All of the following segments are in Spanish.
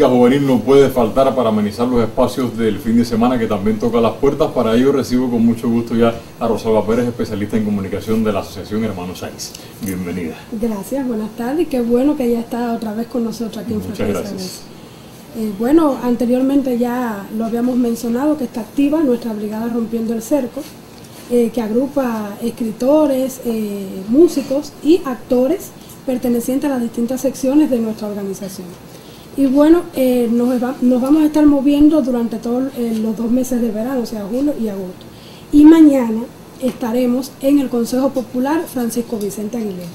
juvenil no puede faltar para amenizar los espacios del fin de semana que también toca las puertas. Para ello recibo con mucho gusto ya a Rosalba Pérez, especialista en comunicación de la Asociación Hermanos Sáenz. Bienvenida. Gracias, buenas tardes. Qué bueno que ya está otra vez con nosotros aquí en Muchas gracias. Eh, bueno, anteriormente ya lo habíamos mencionado que está activa nuestra brigada Rompiendo el Cerco, eh, que agrupa escritores, eh, músicos y actores pertenecientes a las distintas secciones de nuestra organización. Y bueno, eh, nos, vamos a estar moviendo durante todos eh, los dos meses de verano, o sea, julio y agosto. Y mañana estaremos en el Consejo Popular Francisco Vicente Aguilera,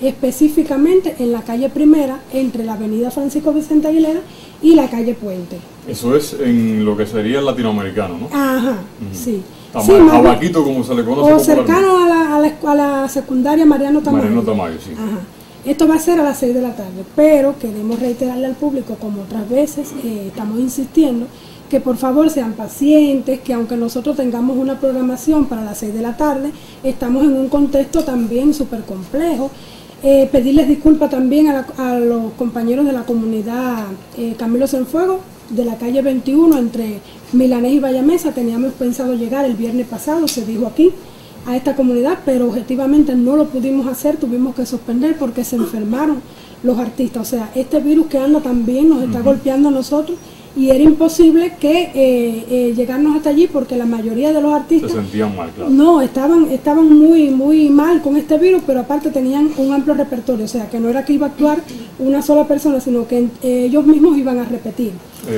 específicamente en la calle Primera, entre la avenida Francisco Vicente Aguilera y la calle Puente. Eso es en lo que sería el latinoamericano, ¿no? Ajá, sí. sí Abaquito, como se le conoce. O cercano a la, a, la, a la secundaria Mariano Tamayo. Mariano Tamayo, sí. Ajá. Esto va a ser a las 6 de la tarde, pero queremos reiterarle al público, como otras veces eh, estamos insistiendo, que por favor sean pacientes, que aunque nosotros tengamos una programación para las 6 de la tarde, estamos en un contexto también súper complejo. Eh, pedirles disculpas también a, los compañeros de la comunidad eh, Camilo Cienfuego, de la calle 21, entre Milanés y Vallamesa. Teníamos pensado llegar el viernes pasado, se dijo aquí, a esta comunidad, pero objetivamente no lo pudimos hacer, tuvimos que suspender porque se enfermaron los artistas. O sea, este virus que anda también nos está golpeando a nosotros y era imposible que eh, eh, llegarnos hasta allí porque la mayoría de los artistas se sentían mal, claro. No, estaban estaban muy muy mal con este virus, pero aparte tenían un amplio repertorio, o sea, que no era que iba a actuar una sola persona, sino que eh, ellos mismos iban a repetir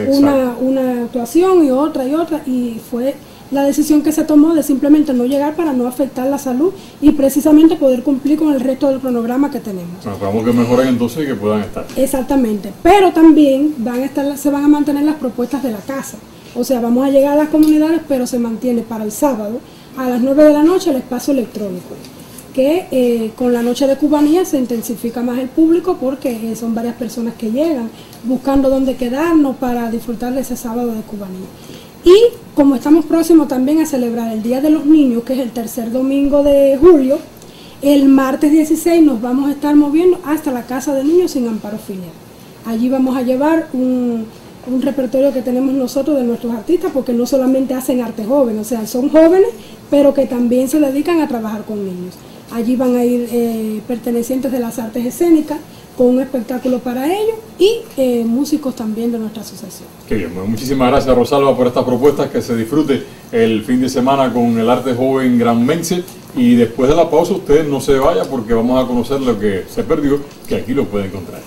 una, una actuación y otra y otra y fue la decisión que se tomó de simplemente no llegar para no afectar la salud y precisamente poder cumplir con el resto del cronograma que tenemos. esperamos que mejoren entonces y que puedan estar. Exactamente, pero también van a estar, se van a mantener las propuestas de la casa. O sea, vamos a llegar a las comunidades, pero se mantiene para el sábado a las 9 de la noche el espacio electrónico que eh, con la noche de cubanía se intensifica más el público porque son varias personas que llegan buscando dónde quedarnos para disfrutar de ese sábado de cubanía. Y como estamos próximos también a celebrar el Día de los Niños, que es el tercer domingo de julio, el martes 16 nos vamos a estar moviendo hasta la Casa de Niños sin Amparo Filial. Allí vamos a llevar un, repertorio que tenemos nosotros de nuestros artistas, porque no solamente hacen arte joven, o sea, son jóvenes, pero que también se dedican a trabajar con niños. Allí van a ir eh, pertenecientes de las artes escénicas, con un espectáculo para ellos y eh, músicos también de nuestra asociación. Qué bien, muchísimas gracias Rosalba por estas propuestas, que se disfrute el fin de semana con el arte joven granmense y después de la pausa usted no se vaya porque vamos a conocer lo que se perdió, que aquí lo puede encontrar.